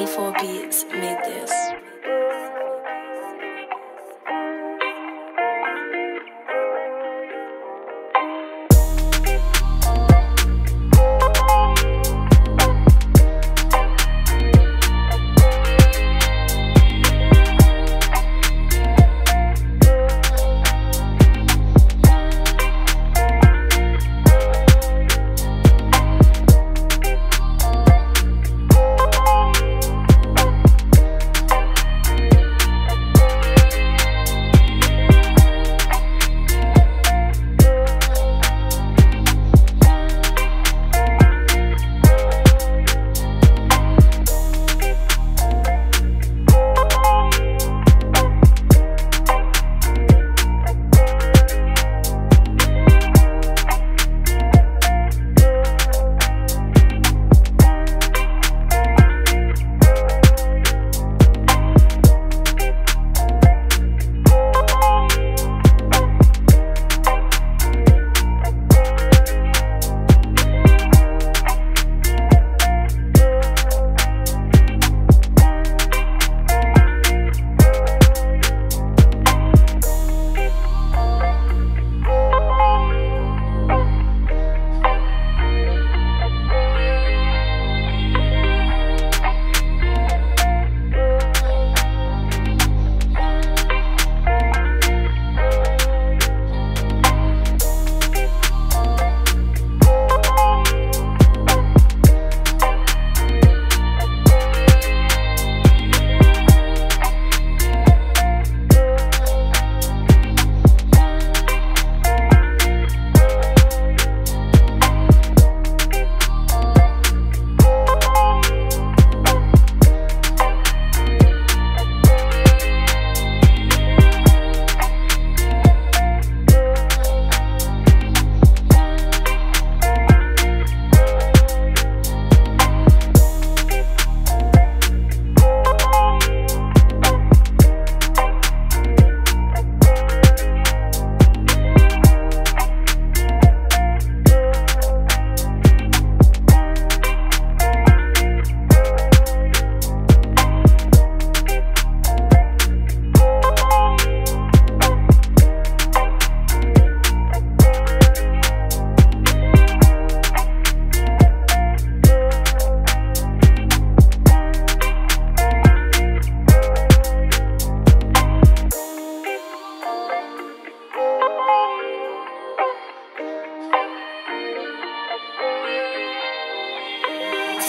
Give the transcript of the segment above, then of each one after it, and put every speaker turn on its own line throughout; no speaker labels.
T4 Beats made this.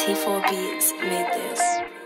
T4 Beats made this.